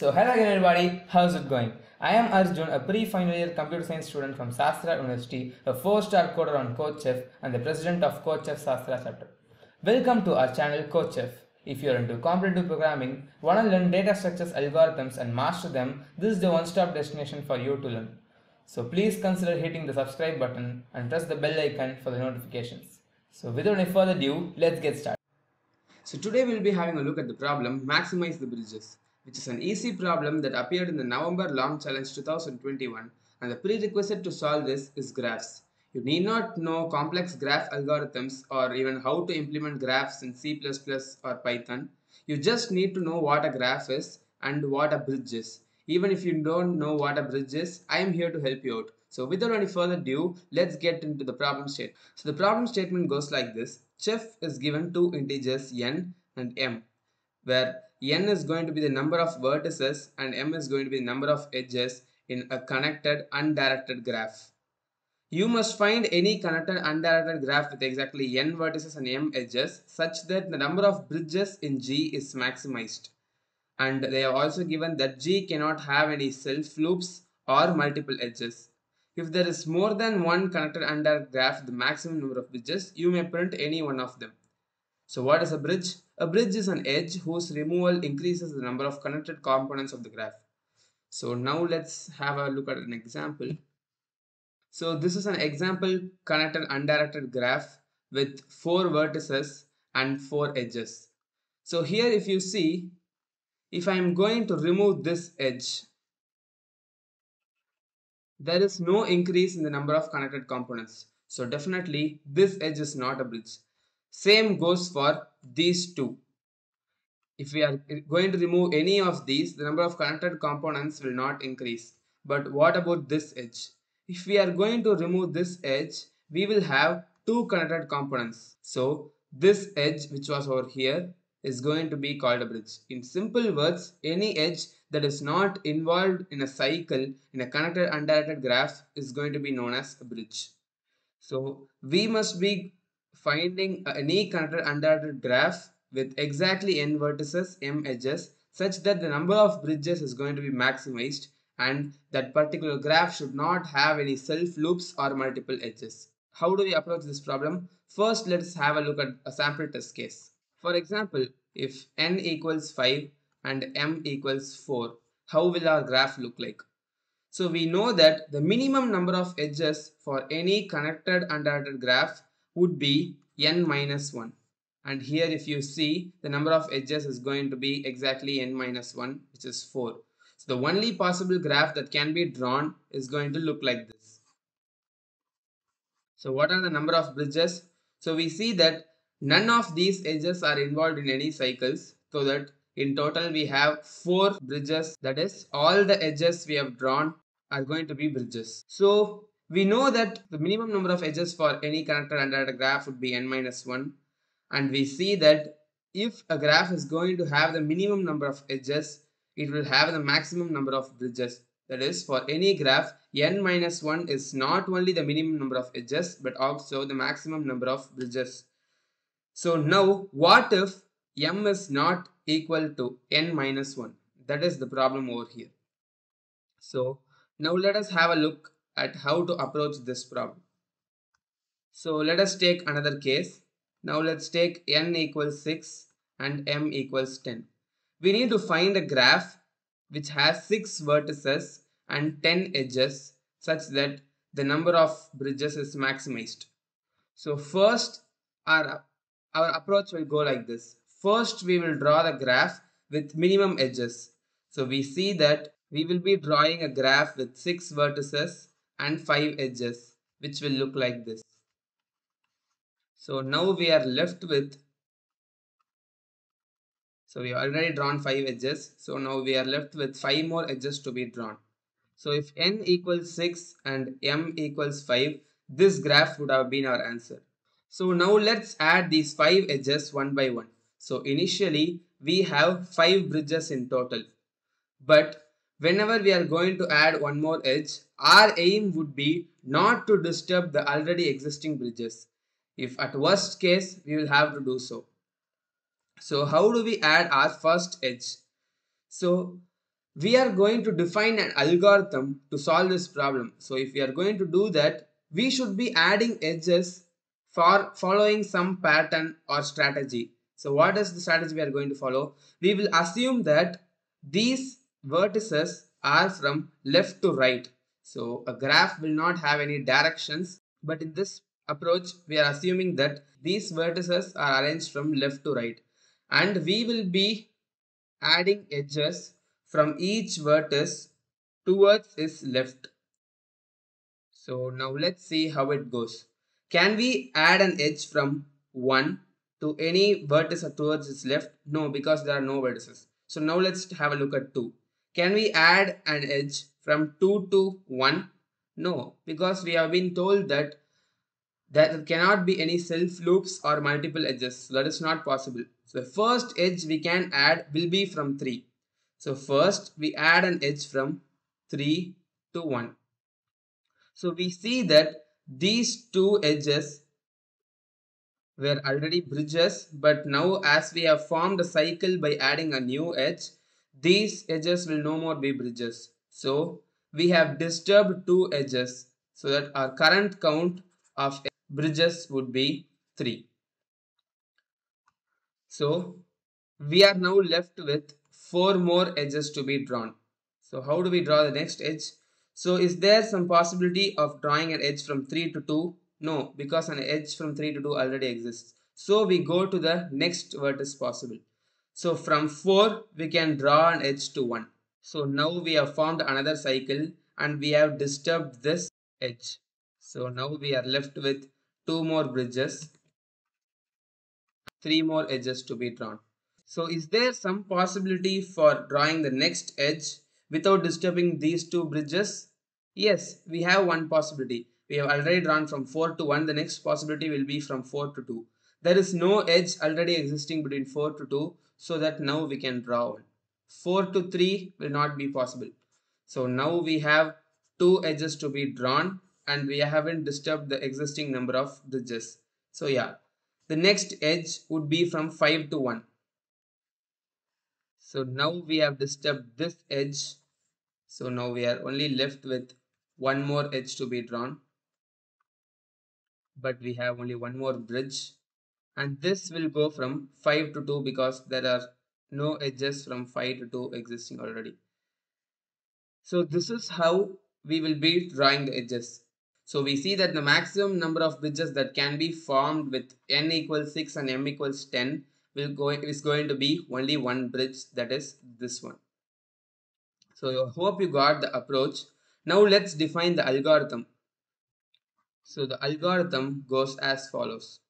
So hello again everybody, how's it going? I am Arjun, a pre-final year computer science student from Sastra University, a 4-star coder on CodeChef and the president of CodeChef Sastra chapter. Welcome to our channel CodeChef. If you are into competitive programming, want to learn data structures, algorithms and master them, this is the one-stop destination for you to learn. So please consider hitting the subscribe button and press the bell icon for the notifications. So without any further ado, let's get started. So today we'll be having a look at the problem maximize the bridges which is an easy problem that appeared in the November Long Challenge 2021 and the prerequisite to solve this is graphs. You need not know complex graph algorithms or even how to implement graphs in C++ or Python. You just need to know what a graph is and what a bridge is. Even if you don't know what a bridge is, I am here to help you out. So without any further ado, let's get into the problem statement. So the problem statement goes like this. Chef is given two integers n and m where n is going to be the number of vertices and m is going to be the number of edges in a connected undirected graph. You must find any connected undirected graph with exactly n vertices and m edges such that the number of bridges in G is maximized. And they have also given that G cannot have any self loops or multiple edges. If there is more than one connected undirected graph with the maximum number of bridges, you may print any one of them. So what is a bridge? A bridge is an edge whose removal increases the number of connected components of the graph. So now let's have a look at an example. So this is an example connected undirected graph with four vertices and four edges. So here if you see, if I am going to remove this edge, there is no increase in the number of connected components. So definitely this edge is not a bridge. Same goes for these two. If we are going to remove any of these, the number of connected components will not increase. But what about this edge? If we are going to remove this edge, we will have two connected components. So this edge which was over here is going to be called a bridge. In simple words, any edge that is not involved in a cycle in a connected undirected graph is going to be known as a bridge. So we must be finding any connected undirected graph with exactly n vertices, m edges such that the number of bridges is going to be maximized and that particular graph should not have any self loops or multiple edges. How do we approach this problem? First, let's have a look at a sample test case. For example, if n equals 5 and m equals 4, how will our graph look like? So we know that the minimum number of edges for any connected undirected graph would be n minus 1 and here if you see the number of edges is going to be exactly n minus 1 which is 4 so the only possible graph that can be drawn is going to look like this. So what are the number of bridges? So we see that none of these edges are involved in any cycles so that in total we have four bridges. That is all the edges we have drawn are going to be bridges. So we know that the minimum number of edges for any connected undirected graph would be n minus 1 and we see that if a graph is going to have the minimum number of edges it will have the maximum number of bridges. That is for any graph n minus 1 is not only the minimum number of edges but also the maximum number of bridges. So now what if m is not equal to n minus 1 that is the problem over here. So now let us have a look at how to approach this problem. So let us take another case. Now let's take n equals 6 and m equals 10. We need to find a graph which has 6 vertices and 10 edges such that the number of bridges is maximized. So first our, our approach will go like this. First we will draw the graph with minimum edges. So we see that we will be drawing a graph with 6 vertices and 5 edges which will look like this. So now we are left with so we have already drawn 5 edges so now we are left with 5 more edges to be drawn. So if n equals 6 and m equals 5 this graph would have been our answer. So now let's add these 5 edges one by one. So initially we have 5 bridges in total but whenever we are going to add one more edge, our aim would be not to disturb the already existing bridges. If at worst case, we will have to do so. So how do we add our first edge? So we are going to define an algorithm to solve this problem. So if we are going to do that, we should be adding edges for following some pattern or strategy. So what is the strategy we are going to follow? We will assume that these vertices are from left to right. So a graph will not have any directions, but in this approach, we are assuming that these vertices are arranged from left to right. And we will be adding edges from each vertex towards its left. So now let's see how it goes. Can we add an edge from 1 to any vertex towards its left? No, because there are no vertices. So now let's have a look at 2. Can we add an edge from 2 to 1? No, because we have been told that there cannot be any self loops or multiple edges. So that is not possible. So the first edge we can add will be from 3. So first we add an edge from 3 to 1. So we see that these two edges were already bridges but now as we have formed a cycle by adding a new edge these edges will no more be bridges. So we have disturbed two edges so that our current count of bridges would be 3. So we are now left with 4 more edges to be drawn. So how do we draw the next edge? So is there some possibility of drawing an edge from 3 to 2? No, because an edge from 3 to 2 already exists. So we go to the next vertex possible. So from 4 we can draw an edge to 1. So now we have formed another cycle and we have disturbed this edge. So now we are left with 2 more bridges, 3 more edges to be drawn. So is there some possibility for drawing the next edge without disturbing these two bridges? Yes, we have one possibility. We have already drawn from 4 to 1. The next possibility will be from 4 to 2. There is no edge already existing between 4 to 2 so that now we can draw one. 4 to 3 will not be possible. So now we have two edges to be drawn and we haven't disturbed the existing number of bridges. So yeah, the next edge would be from 5 to 1. So now we have disturbed this edge. So now we are only left with one more edge to be drawn. But we have only one more bridge. And this will go from 5 to 2 because there are no edges from 5 to 2 existing already. So this is how we will be drawing the edges. So we see that the maximum number of bridges that can be formed with n equals 6 and m equals 10 will go is going to be only one bridge that is this one. So I hope you got the approach. Now let's define the algorithm. So the algorithm goes as follows.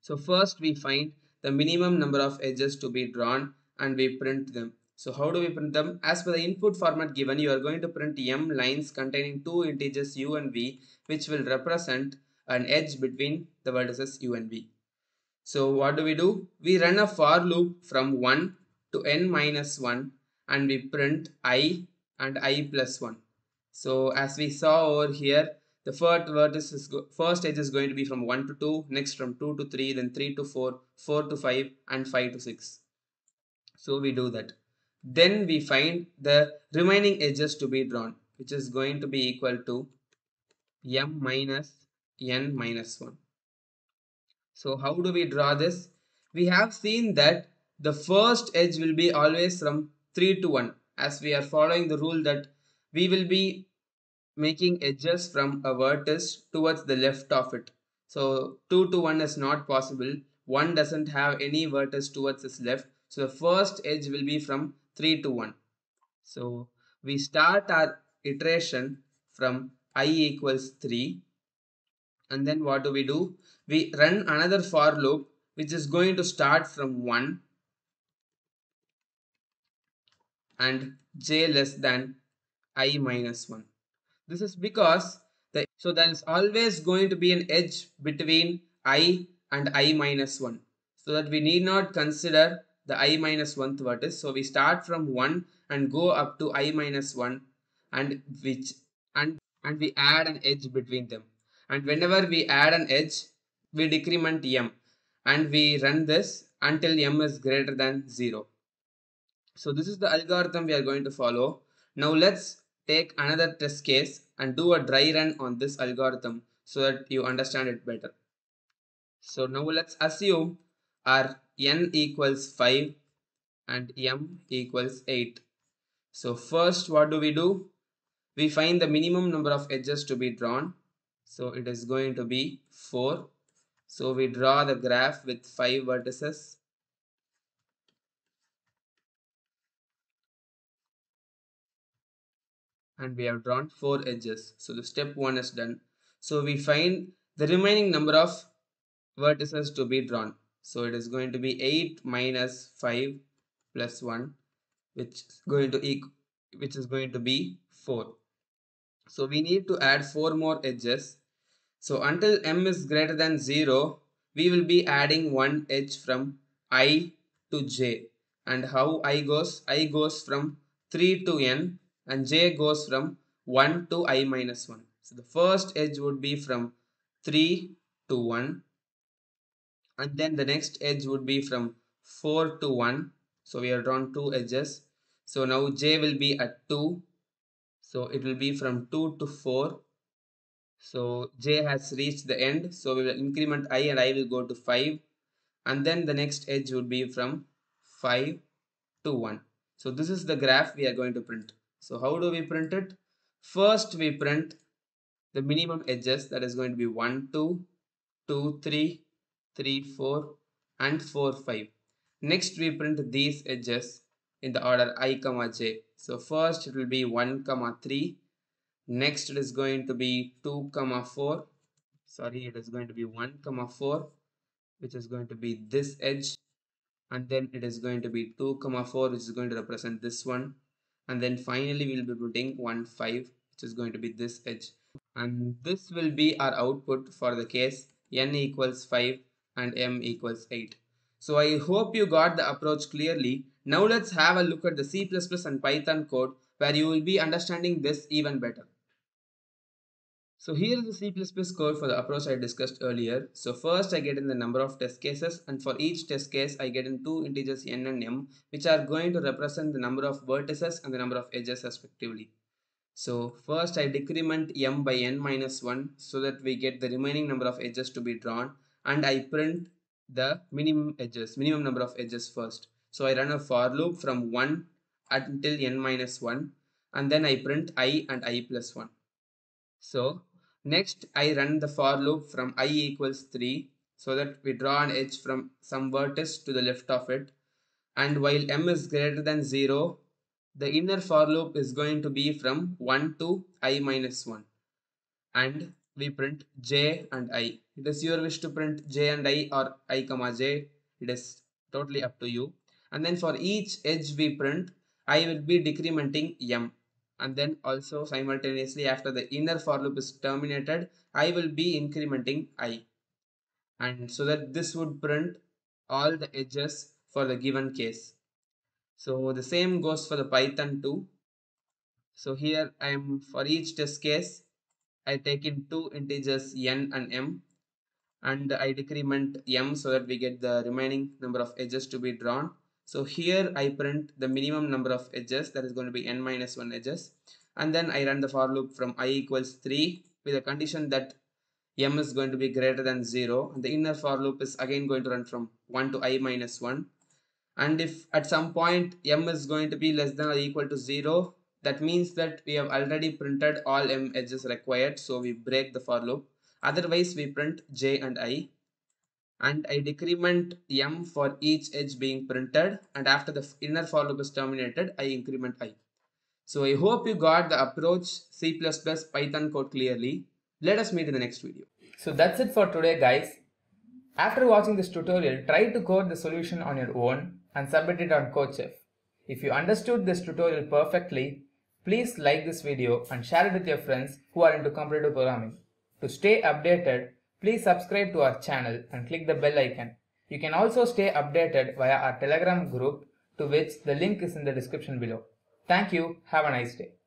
So first we find the minimum number of edges to be drawn and we print them. So how do we print them? As per the input format given, you are going to print m lines containing two integers u and v which will represent an edge between the vertices u and v. So what do we do? We run a for loop from 1 to n minus 1 and we print i and i plus 1. So as we saw over here, the first vertex is first edge is going to be from 1 to 2, next from 2 to 3, then 3 to 4, 4 to 5 and 5 to 6. So we do that. Then we find the remaining edges to be drawn which is going to be equal to m minus n minus 1. So how do we draw this? We have seen that the first edge will be always from 3 to 1 as we are following the rule that we will be making edges from a vertex towards the left of it. So 2 to 1 is not possible. 1 doesn't have any vertex towards its left. So the first edge will be from 3 to 1. So we start our iteration from i equals 3 and then what do we do? We run another for loop which is going to start from 1 and j less than i minus 1. This is because the, so there is always going to be an edge between i and i minus 1 so that we need not consider the i minus 1th vertex. So we start from 1 and go up to i minus 1 and which and and we add an edge between them. And whenever we add an edge, we decrement m and we run this until m is greater than 0. So this is the algorithm we are going to follow. Now let's take another test case and do a dry run on this algorithm so that you understand it better. So now let's assume our n equals 5 and m equals 8. So first what do we do? We find the minimum number of edges to be drawn. So it is going to be 4. So we draw the graph with 5 vertices. And we have drawn 4 edges. So the step 1 is done. So we find the remaining number of vertices to be drawn. So it is going to be 8 minus 5 plus 1 which is going to equal which is going to be 4. So we need to add 4 more edges. So until m is greater than 0 we will be adding one edge from i to j and how i goes i goes from 3 to n and j goes from 1 to i minus 1. So the first edge would be from 3 to 1 and then the next edge would be from 4 to 1 so we have drawn two edges. So now j will be at 2 so it will be from 2 to 4 so j has reached the end. So we will increment i and i will go to 5 and then the next edge would be from 5 to 1 so this is the graph we are going to print so how do we print it first we print the minimum edges that is going to be 1 2 2 3 3, 4 and 4, 5. Next we print these edges in the order i comma j. So first it will be 1 comma 3. Next it is going to be 2 comma 4. Sorry it is going to be 1 comma 4 which is going to be this edge and then it is going to be 2 comma 4 which is going to represent this one and then finally we will be putting 1 5 which is going to be this edge and this will be our output for the case n equals 5 and m equals 8. So I hope you got the approach clearly. Now let's have a look at the C++ and Python code where you will be understanding this even better. So here is the C++ code for the approach I discussed earlier. So first I get in the number of test cases and for each test case I get in two integers n and m which are going to represent the number of vertices and the number of edges respectively. So first I decrement m by n minus 1 so that we get the remaining number of edges to be drawn and I print the minimum edges, minimum number of edges first. So I run a for loop from 1 until n minus 1 and then I print i and i plus 1. So next I run the for loop from i equals 3 so that we draw an edge from some vertex to the left of it and while m is greater than 0 the inner for loop is going to be from 1 to i minus 1 and we print j and i. It is your wish to print j and i or i comma j. It is totally up to you. And then for each edge we print, i will be decrementing m. And then also simultaneously after the inner for loop is terminated, i will be incrementing i. And so that this would print all the edges for the given case. So the same goes for the Python too. So here I am for each test case I take in two integers n and m and I decrement m so that we get the remaining number of edges to be drawn. So here I print the minimum number of edges that is going to be n minus 1 edges. And then I run the for loop from i equals 3 with a condition that m is going to be greater than 0 and the inner for loop is again going to run from 1 to i minus 1 and if at some point m is going to be less than or equal to 0 that means that we have already printed all m edges required. So we break the for loop. Otherwise we print j and i and I decrement m for each edge being printed and after the inner for loop is terminated I increment i. So I hope you got the approach C++ Python code clearly. Let us meet in the next video. So that's it for today guys. After watching this tutorial, try to code the solution on your own and submit it on CodeChef. If you understood this tutorial perfectly, Please like this video and share it with your friends who are into computer programming. To stay updated, please subscribe to our channel and click the bell icon. You can also stay updated via our telegram group to which the link is in the description below. Thank you. Have a nice day.